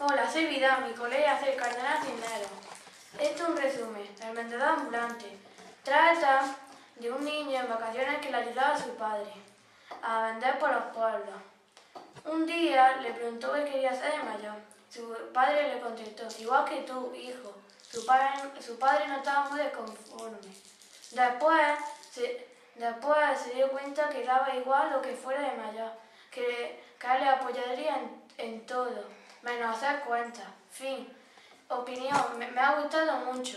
Hola, soy Vidal, mi colega soy Cardenal Cisneros. Esto es un resumen. El vendedor ambulante trata de un niño en vacaciones que le ayudaba a su padre a vender por los pueblos. Un día le preguntó qué quería ser de mayor. Su padre le contestó, igual que tú, hijo. Su padre, su padre no estaba muy desconforme. Después se, después se dio cuenta que daba igual lo que fuera de mayor, que, que le apoyaría en todo, menos hacer cuentas. Fin. Opinión, me, me ha gustado mucho.